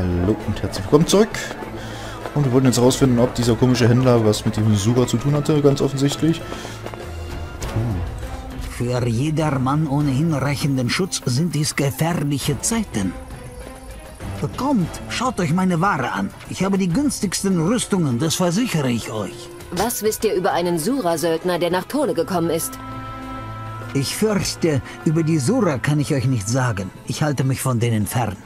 Hallo und herzlich willkommen zurück. Und wir wollten jetzt herausfinden, ob dieser komische Händler was mit diesem Suga zu tun hatte, ganz offensichtlich. Für jedermann ohne hinreichenden Schutz sind dies gefährliche Zeiten. Kommt, schaut euch meine Ware an. Ich habe die günstigsten Rüstungen, das versichere ich euch. Was wisst ihr über einen Sura-Söldner, der nach Tole gekommen ist? Ich fürchte, über die Sura kann ich euch nichts sagen. Ich halte mich von denen fern.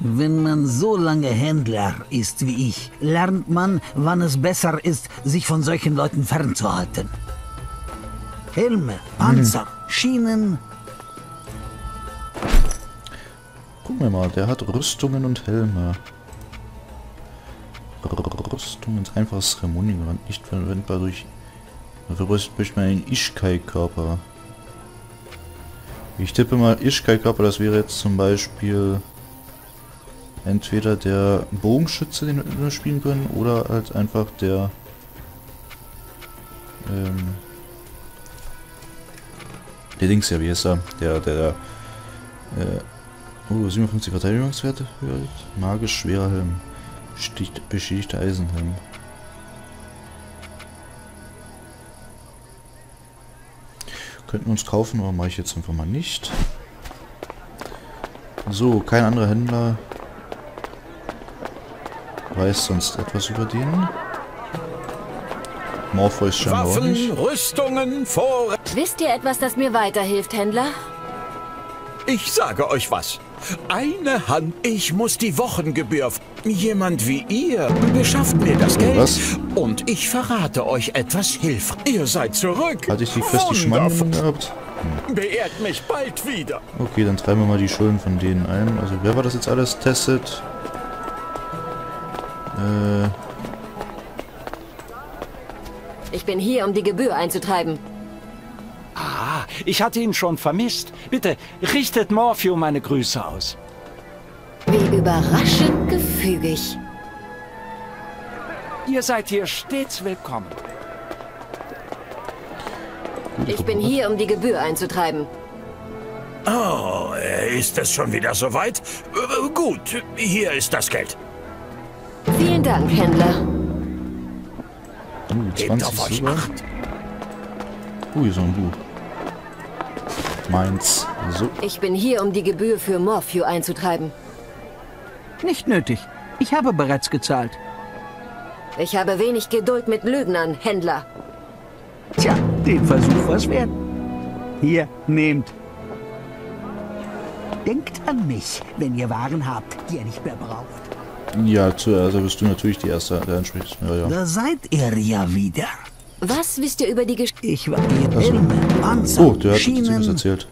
Wenn man so lange Händler ist wie ich, lernt man, wann es besser ist, sich von solchen Leuten fernzuhalten. Helme, Panzer, Schienen. Gucken wir mal, der hat Rüstungen und Helme. Rüstung ins einfaches Zeremonienrand, nicht verwendbar durch... Dafür bräuchte ich mal einen Ishkai-Körper. Ich tippe mal Ishkai-Körper, das wäre jetzt zum Beispiel entweder der Bogenschütze, den wir spielen können, oder halt einfach der ähm, der Dings ja, wie ist er? Der, der, der äh, oh, 57 Verteidigungswerte hört. Magisch schwerer Helm. Sticht, beschädigter Eisenhelm. Könnten uns kaufen, aber mache ich jetzt einfach mal nicht. So, kein anderer Händler weiß sonst etwas über den. Morpheus scheinbar auch Waffen, nicht. Rüstungen, Vor... Wisst ihr etwas, das mir weiterhilft, Händler? Ich sage euch was. Eine Hand. Ich muss die Wochengebühr... Jemand wie ihr beschafft mir das Geld. Was? Und ich verrate euch etwas Hilf. Ihr seid zurück. Hatte ich die fest die Schmanden gehabt? Beehrt mich bald wieder. Okay, dann treiben wir mal die Schulden von denen ein. Also wer war das jetzt alles? Tesset. Äh, Ich bin hier, um die Gebühr einzutreiben. Ah, ich hatte ihn schon vermisst. Bitte, richtet Morphew meine Grüße aus. Wie überraschend gefügig. Ihr seid hier stets willkommen. Ich bin hier, um die Gebühr einzutreiben. Oh, ist es schon wieder soweit? Äh, Gut, hier ist das Geld. Vielen Dank, Händler. uh, Gebt 20 auf euch sogar. acht. Uh, hier ist noch ein Buch. Meins. So. Ich bin hier, um die Gebühr für Morphew einzutreiben. Nicht nötig. Ich habe bereits gezahlt. Ich habe wenig Geduld mit Lügnern, Händler. Tja, den Versuch was wert. Hier, nehmt. Denkt an mich, wenn ihr Waren habt, die ihr nicht mehr braucht. Ja, zuerst bist du natürlich die Erste, der anspricht. Ja, ja. Da seid ihr ja wieder. Was wisst ihr über die Geschichte? Ich war ihr Helme, Panzer, Oh, der hat uns was Schienen. erzählt.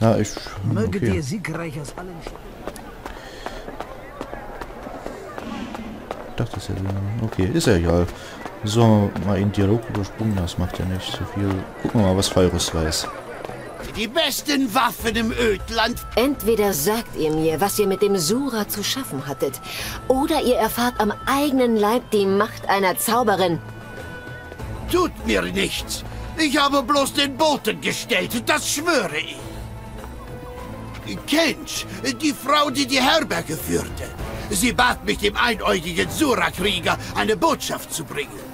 Ja, ich... Möget Okay. ihr siegreich aus allen... Ich dachte, das hätte... Okay, ist ja egal. So, mal in Dialog übersprungen, das macht ja nicht so viel. Gucken wir mal, was Fyrus weiß. Die besten Waffen im Ödland Entweder sagt ihr mir, was ihr mit dem Sura zu schaffen hattet, oder ihr erfahrt am eigenen Leib die Macht einer Zauberin. tut mir nichts. Ich habe bloß den Boten gestellt, das schwöre ich. Kench, die Frau, die die Herberge führte. Sie bat mich, dem einäugigen Sura-Krieger eine Botschaft zu bringen.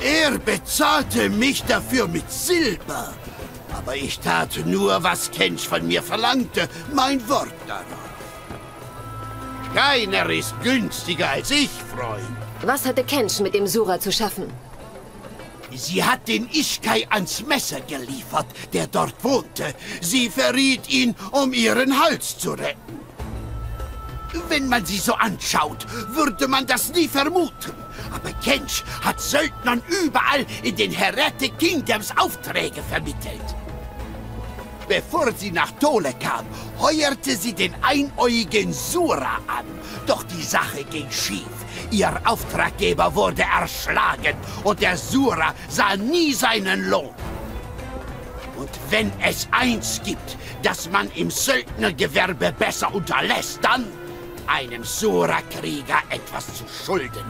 Er bezahlte mich dafür mit Silber. Aber ich tat nur, was Kench von mir verlangte. Mein Wort darauf. Keiner ist günstiger als ich, Freund. Was hatte Kench mit dem Sura zu schaffen? Sie hat den Ischkai ans Messer geliefert, der dort wohnte. Sie verriet ihn, um ihren Hals zu retten. Wenn man sie so anschaut, würde man das nie vermuten. Aber Kench hat Söldnern überall in den Herete Kingdoms Aufträge vermittelt. Bevor sie nach Tole kam, heuerte sie den einäugigen Sura an. Doch die Sache ging schief. Ihr Auftraggeber wurde erschlagen und der Sura sah nie seinen Lohn. Und wenn es eins gibt, das man im Söldnergewerbe besser unterlässt, dann einem Sura-Krieger etwas zu schulden.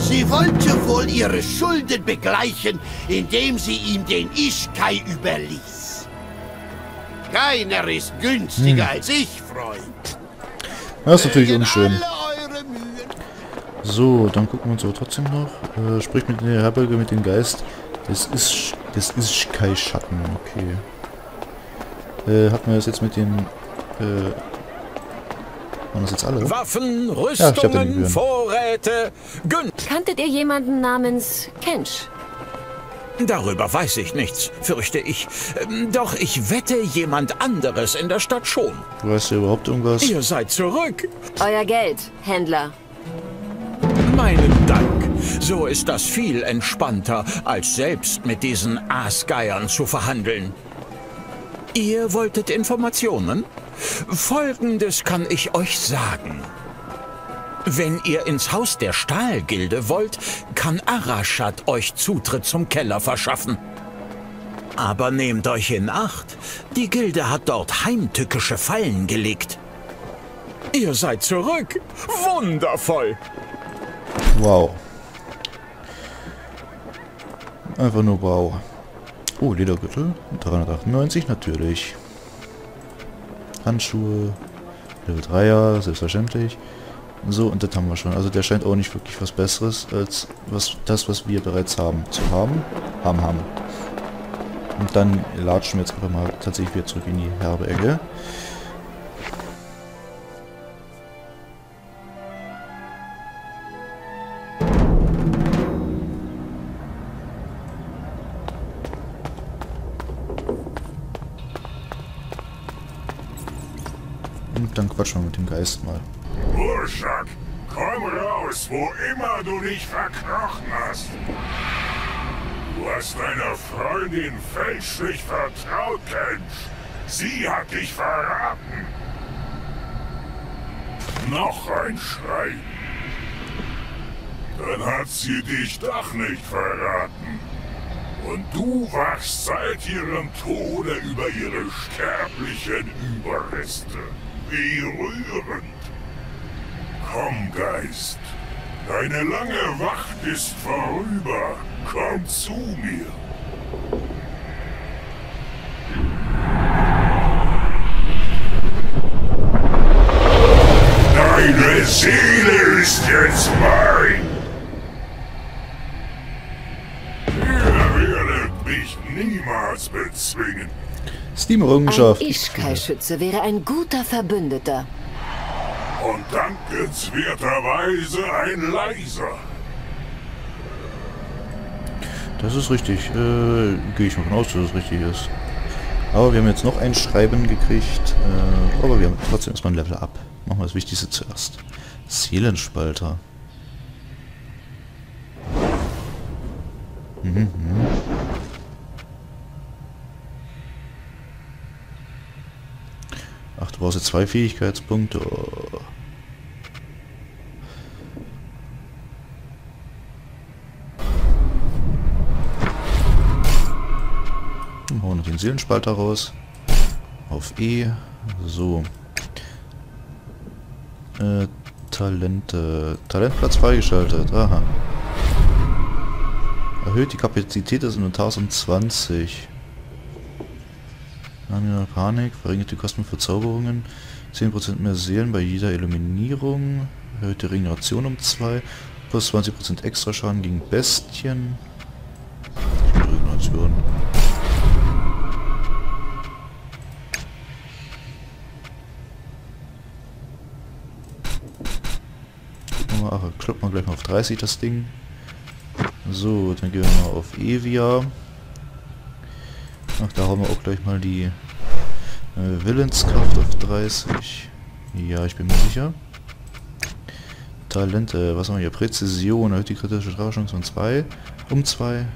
Sie wollte wohl ihre Schulden begleichen, indem sie ihm den Ischkai überließ. Keiner ist günstiger als ich, Freund. Das ist natürlich unschön. So, dann gucken wir uns aber trotzdem noch. Äh, sprich mit der Herberge, mit dem Geist. Das ist, das ist kein Schatten, okay. Äh, hatten wir das jetzt mit den, äh, waren das jetzt alle? Waffen, Ja, Rüstungen, Gebühren. Vorräte, Gün. Kanntet ihr jemanden namens Kensch? Darüber weiß ich nichts, fürchte ich. Ähm, Doch ich wette jemand anderes in der Stadt schon. Du weißt ja überhaupt irgendwas? Ihr seid zurück. Euer Geld, Händler. Meinen Dank. So ist das viel entspannter, als selbst mit diesen Aasgeiern zu verhandeln. Ihr wolltet Informationen? Folgendes kann ich euch sagen. Wenn ihr ins Haus der Stahlgilde wollt, kann Arashad euch Zutritt zum Keller verschaffen. Aber nehmt euch in Acht, die Gilde hat dort heimtückische Fallen gelegt. Ihr seid zurück. Wundervoll. Wow. Einfach nur wow. Oh, Ledergürtel. 398 natürlich. Handschuhe. Level 3er, selbstverständlich. So, und das haben wir schon. Also der scheint auch nicht wirklich was Besseres als was das, was wir bereits haben. Zu haben. Haben, haben. Und dann latschen wir jetzt einfach mal tatsächlich wieder zurück in die Herberge. Und dann quatschen wir mit dem Geist mal. Burschak, komm raus, wo immer du dich verkrochen hast. Du hast deiner Freundin fälschlich vertraut, Kench. Sie hat dich verraten. Noch ein Schrei. Dann hat sie dich doch nicht verraten. Und du wachst seit ihrem Tode über ihre sterblichen Überreste. Wie rührend. Komm, Geist. Deine lange Wacht ist vorüber. Komm zu mir. Deine Seele ist jetzt mein. Ihr werdet mich niemals bezwingen. Steam-Errung Ein. Ischkai-Schütze wäre ein guter Verbündeter. Und dankenswerterweise ein leiser. Das ist richtig. Äh, Gehe ich mal von aus, dass es richtig ist. Aber wir haben jetzt noch ein Schreiben gekriegt. Äh, aber wir haben trotzdem erstmal ein Level ab. Machen wir das Wichtigste zuerst. Seelenspalter. Mhm, mhm. Ach, du brauchst jetzt zwei Fähigkeitspunkte. Oh. Den Seelenspalter raus. Auf E. So. Äh, Talente. Talentplatz freigeschaltet. Aha. Erhöht die Kapazität des Inventars um 20. Anime Panik. Verringert die Kosten für Zauberungen. 10% mehr Seelen bei jeder Eliminierung. Erhöht die Regeneration um 2. Plus 20% extra Schaden gegen Bestien. Regeneration. Mal, Ach, kloppen wir gleich mal auf 30 das Ding. So, dann gehen wir mal auf Evia. Ach, da haben wir auch gleich mal die äh, Willenskraft auf 30. Ja, ich bin mir sicher. Talente, was haben wir hier? Präzision, erhöht die kritische Trefferchance von 2 um 2.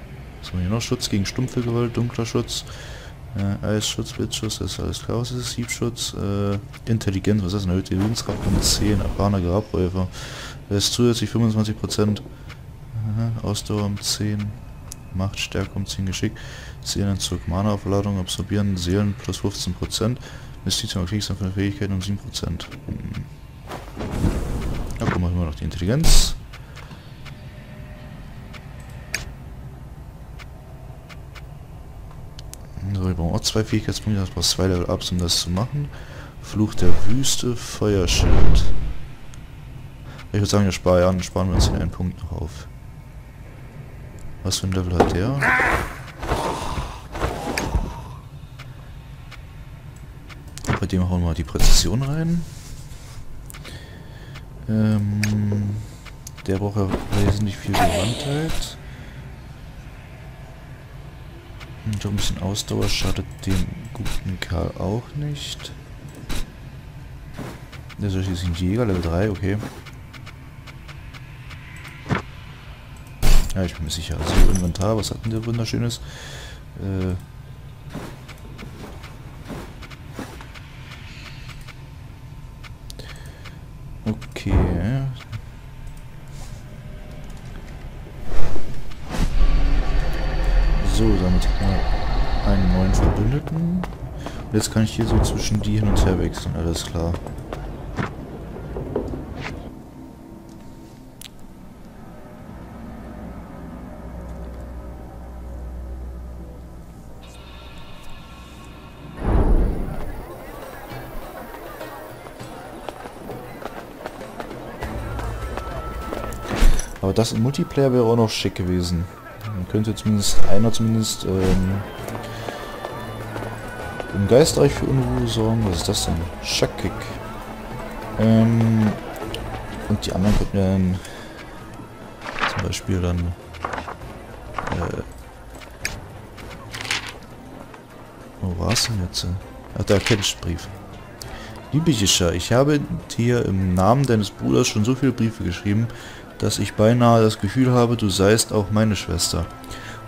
Was haben wir hier noch? Schutz gegen stumpfe Gewalt, dunkler Schutz, äh, Eisschutz, Blitzschutz, das ist alles klar, was ist das? Siebschutz, äh, Intelligenz, was ist das? denn? Erhöht die Willenskraft um 10, erfahrener Grabräufer. Das ist zusätzlich 25%. Aha, Ausdauer um 10. Macht, Stärke um 10 Geschick. Seelenentzug, Mana-Aufladung, Absorbieren, Seelen plus 15%. Investition auf Kriegskampf für Fähigkeiten um 7%. Hm. Ja, guck mal, immer noch die Intelligenz. So, wir brauchen auch zwei Fähigkeitspunkte, das braucht zwei Level Ups, um das zu machen. Fluch der Wüste, Feuerschild. Ich würde sagen, wir sparen, sparen wir uns den einen Punkt noch auf. Was für ein Level hat der? Bei dem hauen wir die Präzision rein. Ähm, der braucht ja wesentlich viel Gewandtheit. Und ein bisschen Ausdauer schadet dem guten Karl auch nicht. Der ist schließlich ein Jäger, Level 3, okay. Ja, ich bin mir sicher. So, Inventar, was hatten der wunderschönes? Äh, okay. So, damit haben wir einen neuen Verbündeten. Und jetzt kann ich hier so zwischen die hin und her wechseln, alles klar. Aber das im Multiplayer wäre auch noch schick gewesen. Man könnte zumindest einer zumindest ähm, im Geistreich für Unruhe sorgen. Was ist das denn? Schackkick. Ähm, und die anderen könnten dann zum Beispiel dann äh, wo es denn jetzt? Ach, der Erkenntnisbrief. Lieblicher, ich habe dir im Namen deines Bruders schon so viele Briefe geschrieben, dass ich beinahe das Gefühl habe, du seist auch meine Schwester.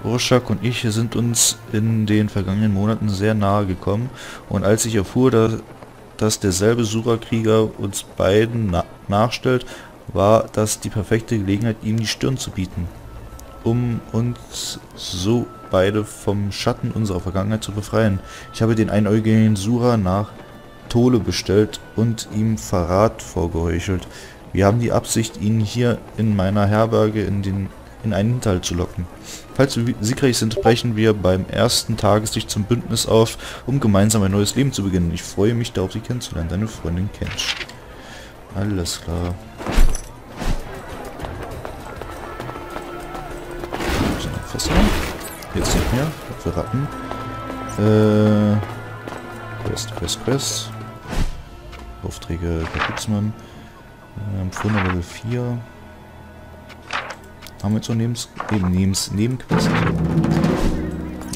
Orshak und ich sind uns in den vergangenen Monaten sehr nahe gekommen und als ich erfuhr, dass, dass derselbe Sura-Krieger uns beiden na nachstellt, war das die perfekte Gelegenheit, ihm die Stirn zu bieten, um uns so beide vom Schatten unserer Vergangenheit zu befreien. Ich habe den einäugigen Sura nach Tole bestellt und ihm Verrat vorgeheuchelt. Wir haben die Absicht, ihn hier in meiner Herberge in, den, in einen Hinterhalt zu locken. Falls wir siegreich sind, brechen wir beim ersten Tageslicht zum Bündnis auf, um gemeinsam ein neues Leben zu beginnen. Ich freue mich darauf, Sie kennenzulernen. Deine Freundin Kench. Alles klar. Jetzt nicht mehr. Wir raten. Äh, Quest, Quest, Quest. Aufträge Kaputzmann. Wir haben Pfunder Level 4. Haben wir so Nebens eben Nebens Nebenquest?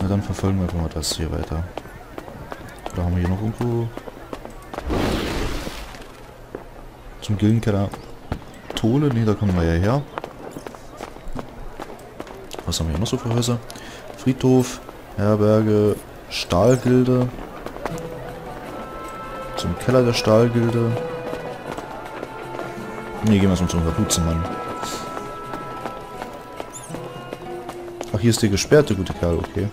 Na dann verfolgen wir einfach mal das hier weiter. Da haben wir hier noch irgendwo zum Gildenkeller Tole. Ne, da kommen wir ja her. Was haben wir hier noch so für Häuser? Friedhof, Herberge, Stahlgilde. Zum Keller der Stahlgilde. Ne, gehen wir zum Kapuzenmann. Ach, hier ist der gesperrte gute Kerl, okay.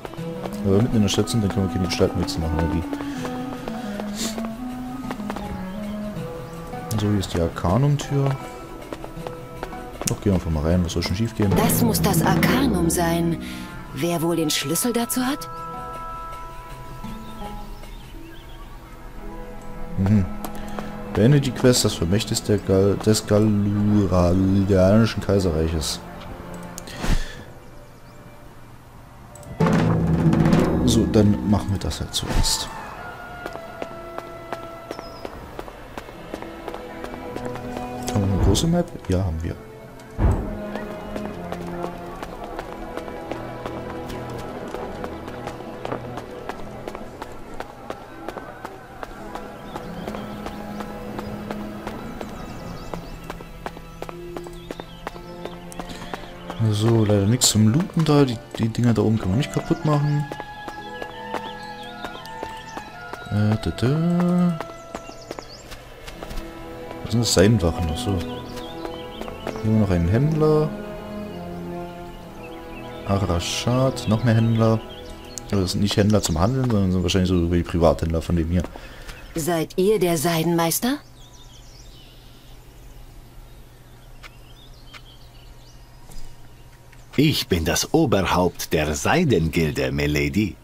Wenn wir mitten in der Stadt sind, dann können wir keine Gestaltenwechsel machen, oder wie? So, hier ist die Arcanum-Tür. Doch, gehen wir einfach mal rein, was soll schon schief gehen? Das muss das Arcanum sein. Wer wohl den Schlüssel dazu hat? Mhm. Beende die Quest, das Vermächtnis der Gal des Galurianischen Kaiserreiches. So, dann machen wir das halt zuerst. Haben wir eine große Map? Ja, haben wir. So, leider nichts zum Looten da. Die, die Dinger da oben können wir nicht kaputt machen. Äh, da. Was sind das? Seidenwachen? Achso. Hier haben wir noch einen Händler. Arashad, noch mehr Händler. Aber das sind nicht Händler zum Handeln, sondern sind wahrscheinlich so wie Privathändler von dem hier. Seid ihr der Seidenmeister? Ich bin das Oberhaupt der Seidengilde, Milady.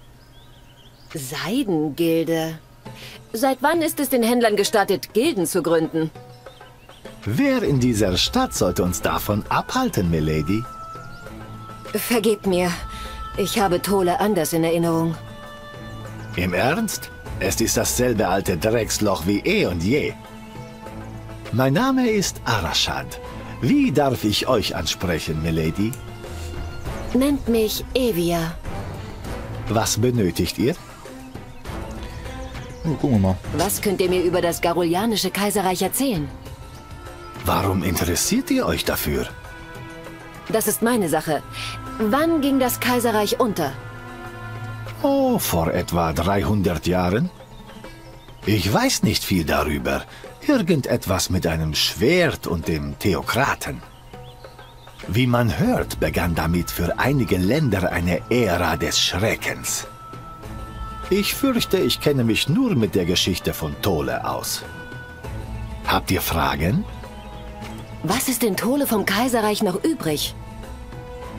Seidengilde. Seit wann ist es den Händlern gestattet, Gilden zu gründen? Wer in dieser Stadt sollte uns davon abhalten, Milady? Vergebt mir. Ich habe Tole anders in Erinnerung. Im Ernst? Es ist dasselbe alte Drecksloch wie eh und je. Mein Name ist Arashad. Wie darf ich euch ansprechen, Milady? Nennt mich Evia. Was benötigt ihr? Oh, gucken wir mal. Was könnt ihr mir über das Garulianische Kaiserreich erzählen? Warum interessiert ihr euch dafür? Das ist meine Sache. Wann ging das Kaiserreich unter? Oh, vor etwa 300 Jahren? Ich weiß nicht viel darüber. Irgendetwas mit einem Schwert und dem Theokraten. Wie man hört, begann damit für einige Länder eine Ära des Schreckens. Ich fürchte, ich kenne mich nur mit der Geschichte von Tole aus. Habt ihr Fragen? Was ist in Tole vom Kaiserreich noch übrig?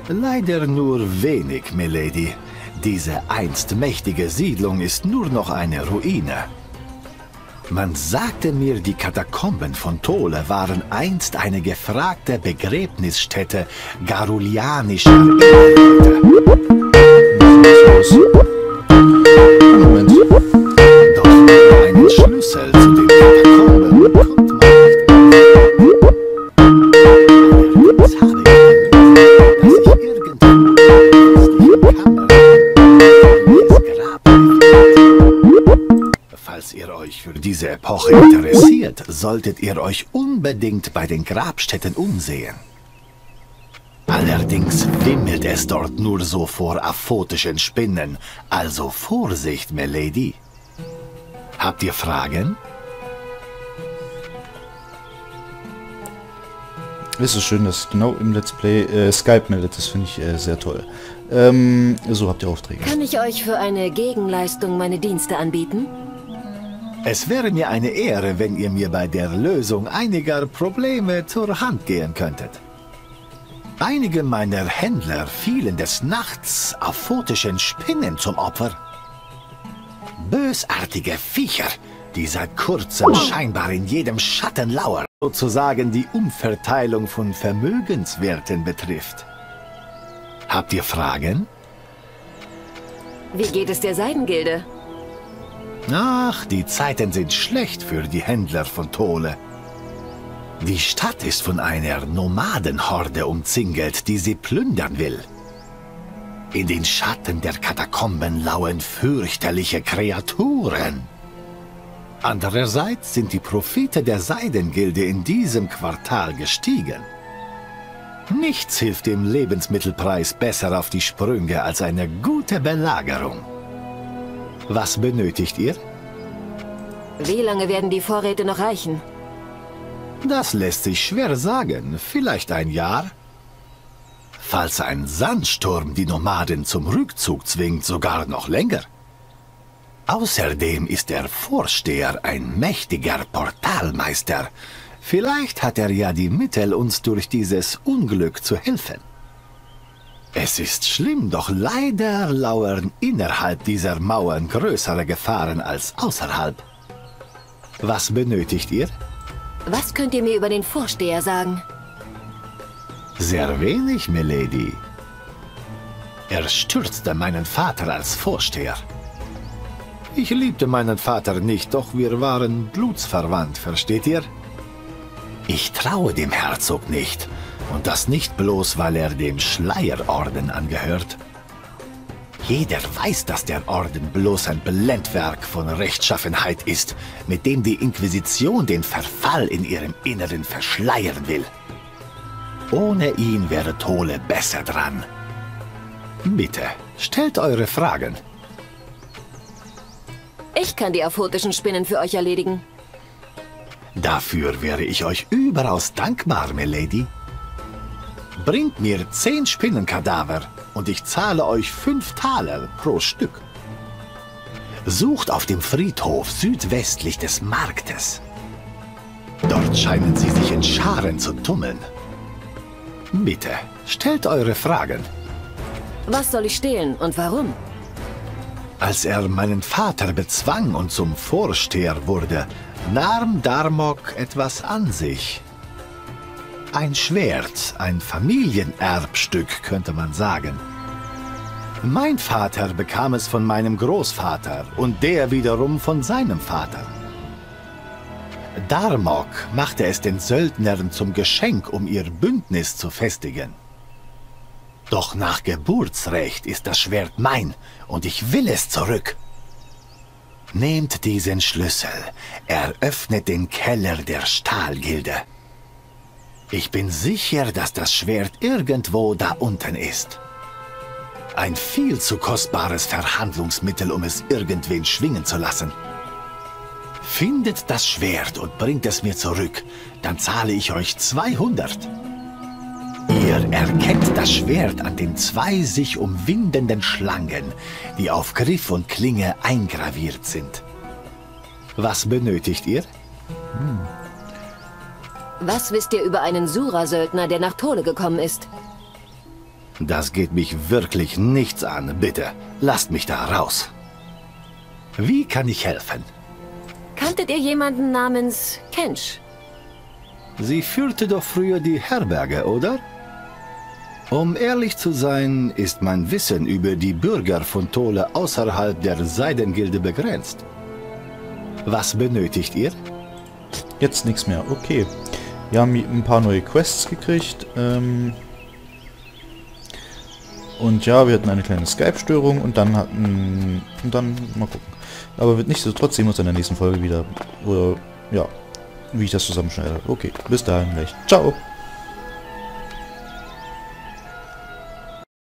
Leider nur wenig, Milady. Diese einst mächtige Siedlung ist nur noch eine Ruine. Man sagte mir, die Katakomben von Tole waren einst eine gefragte Begräbnisstätte garulianischer Edelleute. Für diese Epoche interessiert, solltet ihr euch unbedingt bei den Grabstätten umsehen. Allerdings wimmelt es dort nur so vor aphotischen Spinnen, also Vorsicht, Milady. Habt ihr Fragen? Es ist schön, dass genau im Let's Play äh, Skype meldet. Das finde ich äh, sehr toll. Ähm, so habt ihr Aufträge. Kann ich euch für eine Gegenleistung meine Dienste anbieten? Es wäre mir eine Ehre, wenn ihr mir bei der Lösung einiger Probleme zur Hand gehen könntet. Einige meiner Händler fielen des Nachts aphotischen Spinnen zum Opfer. Bösartige Viecher, die seit kurzem scheinbar in jedem Schatten lauern, sozusagen die Umverteilung von Vermögenswerten betrifft. Habt ihr Fragen? Wie geht es der Seidengilde? Ach, die Zeiten sind schlecht für die Händler von Tole. Die Stadt ist von einer Nomadenhorde umzingelt, die sie plündern will. In den Schatten der Katakomben lauern fürchterliche Kreaturen. Andererseits sind die Profite der Seidengilde in diesem Quartal gestiegen. Nichts hilft dem Lebensmittelpreis besser auf die Sprünge als eine gute Belagerung. Was benötigt ihr? Wie lange werden die Vorräte noch reichen? Das lässt sich schwer sagen. Vielleicht ein Jahr? Falls ein Sandsturm die Nomaden zum Rückzug zwingt, sogar noch länger. Außerdem ist der Vorsteher ein mächtiger Portalmeister. Vielleicht hat er ja die Mittel, uns durch dieses Unglück zu helfen. Es ist schlimm, doch leider lauern innerhalb dieser Mauern größere Gefahren als außerhalb. Was benötigt ihr? Was könnt ihr mir über den Vorsteher sagen? Sehr wenig, Milady. Er stürzte meinen Vater als Vorsteher. Ich liebte meinen Vater nicht, doch wir waren blutsverwandt, versteht ihr? Ich traue dem Herzog nicht. Und das nicht bloß, weil er dem Schleierorden angehört. Jeder weiß, dass der Orden bloß ein Blendwerk von Rechtschaffenheit ist, mit dem die Inquisition den Verfall in ihrem Inneren verschleiern will. Ohne ihn wäre Tole besser dran. Bitte, stellt eure Fragen. Ich kann die aphotischen Spinnen für euch erledigen. Dafür wäre ich euch überaus dankbar, Milady. Bringt mir zehn Spinnenkadaver und ich zahle euch fünf Taler pro Stück. Sucht auf dem Friedhof südwestlich des Marktes. Dort scheinen sie sich in Scharen zu tummeln. Bitte, stellt eure Fragen. Was soll ich stehlen und warum? Als er meinen Vater bezwang und zum Vorsteher wurde, nahm Darmok etwas an sich. Ein Schwert, ein Familienerbstück, könnte man sagen. Mein Vater bekam es von meinem Großvater und der wiederum von seinem Vater. Darmok machte es den Söldnern zum Geschenk, um ihr Bündnis zu festigen. Doch nach Geburtsrecht ist das Schwert mein und ich will es zurück. Nehmt diesen Schlüssel, eröffnet den Keller der Stahlgilde. Ich bin sicher, dass das Schwert irgendwo da unten ist. Ein viel zu kostbares Verhandlungsmittel, um es irgendwen schwingen zu lassen. Findet das Schwert und bringt es mir zurück, dann zahle ich euch 200. Ihr erkennt das Schwert an den zwei sich umwindenden Schlangen, die auf Griff und Klinge eingraviert sind. Was benötigt ihr? Was wisst ihr über einen Sura-Söldner, der nach Tole gekommen ist? Das geht mich wirklich nichts an. Bitte, lasst mich da raus. Wie kann ich helfen? Kanntet ihr jemanden namens Kensch? Sie führte doch früher die Herberge, oder? Um ehrlich zu sein, ist mein Wissen über die Bürger von Tole außerhalb der Seidengilde begrenzt. Was benötigt ihr? Jetzt nichts mehr. Okay. Wir haben ein paar neue Quests gekriegt. Ähm und ja, wir hatten eine kleine Skype-Störung und dann hatten... Und dann mal gucken. Aber wird nicht so trotzdem uns in der nächsten Folge wieder, oder, ja, wie ich das zusammenschneide. Okay, bis dahin gleich. Ciao!